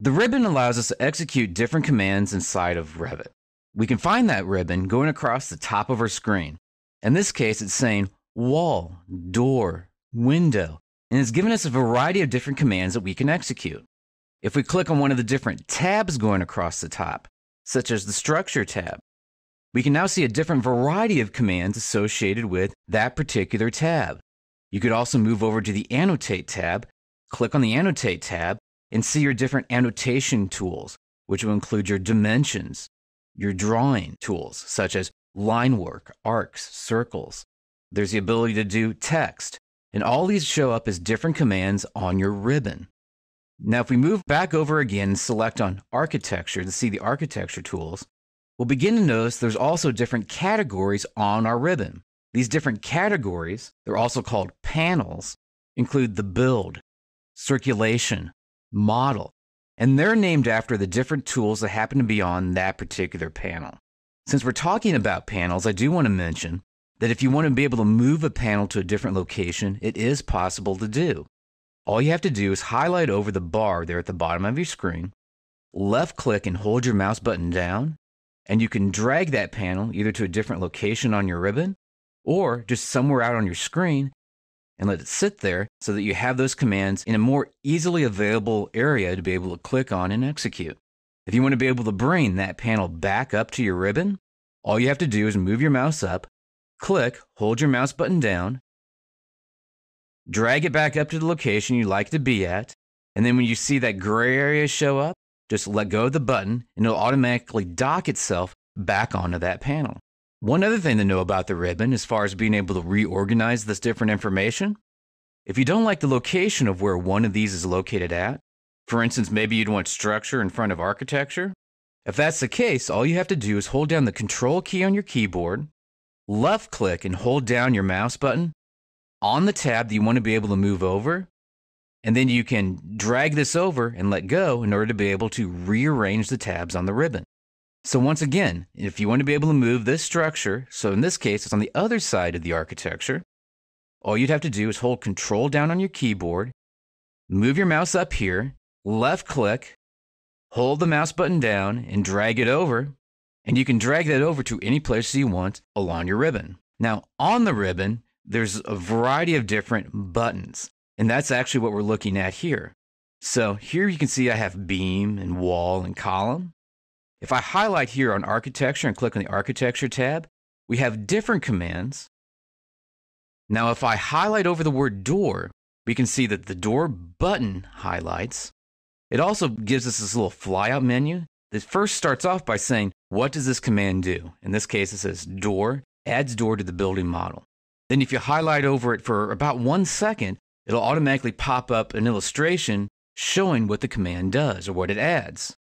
The ribbon allows us to execute different commands inside of Revit. We can find that ribbon going across the top of our screen. In this case, it's saying wall, door, window, and it's given us a variety of different commands that we can execute. If we click on one of the different tabs going across the top, such as the structure tab, we can now see a different variety of commands associated with that particular tab. You could also move over to the Annotate tab, click on the Annotate tab, and see your different annotation tools, which will include your dimensions, your drawing tools, such as line work, arcs, circles. There's the ability to do text, and all these show up as different commands on your ribbon. Now, if we move back over again and select on architecture to see the architecture tools, we'll begin to notice there's also different categories on our ribbon. These different categories, they're also called panels, include the build, circulation, model, and they're named after the different tools that happen to be on that particular panel. Since we're talking about panels, I do want to mention that if you want to be able to move a panel to a different location, it is possible to do. All you have to do is highlight over the bar there at the bottom of your screen, left click and hold your mouse button down, and you can drag that panel either to a different location on your ribbon or just somewhere out on your screen and let it sit there so that you have those commands in a more easily available area to be able to click on and execute. If you want to be able to bring that panel back up to your ribbon, all you have to do is move your mouse up, click, hold your mouse button down, drag it back up to the location you'd like to be at, and then when you see that gray area show up, just let go of the button and it'll automatically dock itself back onto that panel. One other thing to know about the ribbon, as far as being able to reorganize this different information, if you don't like the location of where one of these is located at, for instance, maybe you'd want structure in front of architecture, if that's the case, all you have to do is hold down the control key on your keyboard, left click and hold down your mouse button on the tab that you want to be able to move over, and then you can drag this over and let go in order to be able to rearrange the tabs on the ribbon. So once again, if you want to be able to move this structure, so in this case it's on the other side of the architecture, all you'd have to do is hold control down on your keyboard, move your mouse up here, left click, hold the mouse button down and drag it over, and you can drag that over to any place you want along your ribbon. Now on the ribbon, there's a variety of different buttons, and that's actually what we're looking at here. So here you can see I have beam and wall and column. If I highlight here on architecture and click on the architecture tab, we have different commands. Now, if I highlight over the word door, we can see that the door button highlights. It also gives us this little flyout menu that first starts off by saying, what does this command do? In this case, it says door, adds door to the building model. Then if you highlight over it for about one second, it'll automatically pop up an illustration showing what the command does or what it adds.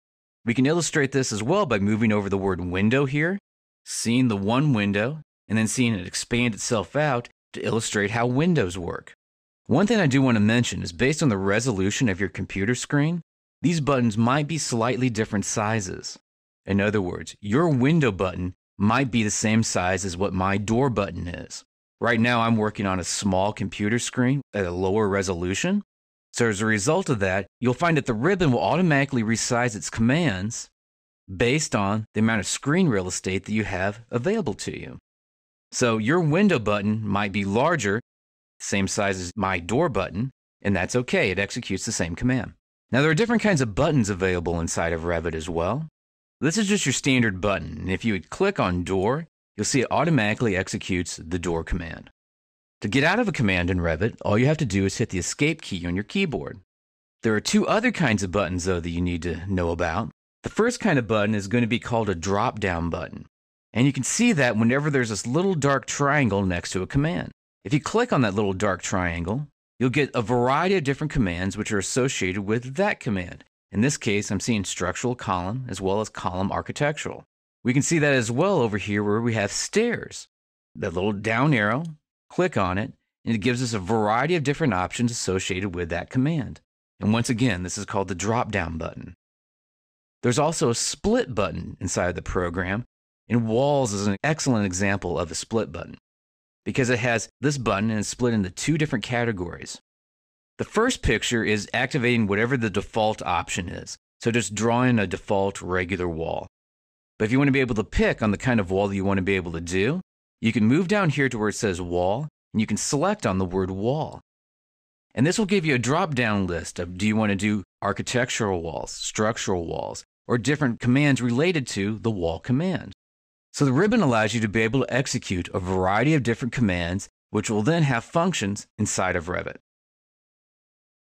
We can illustrate this as well by moving over the word window here, seeing the one window, and then seeing it expand itself out to illustrate how windows work. One thing I do want to mention is based on the resolution of your computer screen, these buttons might be slightly different sizes. In other words, your window button might be the same size as what my door button is. Right now, I'm working on a small computer screen at a lower resolution, so as a result of that, you'll find that the ribbon will automatically resize its commands based on the amount of screen real estate that you have available to you. So your window button might be larger, same size as my door button, and that's okay. It executes the same command. Now there are different kinds of buttons available inside of Revit as well. This is just your standard button, and if you would click on door, you'll see it automatically executes the door command. To get out of a command in Revit, all you have to do is hit the escape key on your keyboard. There are two other kinds of buttons, though, that you need to know about. The first kind of button is going to be called a drop down button. And you can see that whenever there's this little dark triangle next to a command. If you click on that little dark triangle, you'll get a variety of different commands which are associated with that command. In this case, I'm seeing structural column as well as column architectural. We can see that as well over here where we have stairs. That little down arrow click on it, and it gives us a variety of different options associated with that command. And once again, this is called the drop down button. There's also a split button inside the program, and Walls is an excellent example of a split button because it has this button and it's split into two different categories. The first picture is activating whatever the default option is. So just drawing a default regular wall. But if you want to be able to pick on the kind of wall that you want to be able to do, you can move down here to where it says wall and you can select on the word wall. And this will give you a drop down list of do you want to do architectural walls, structural walls, or different commands related to the wall command. So the ribbon allows you to be able to execute a variety of different commands, which will then have functions inside of Revit.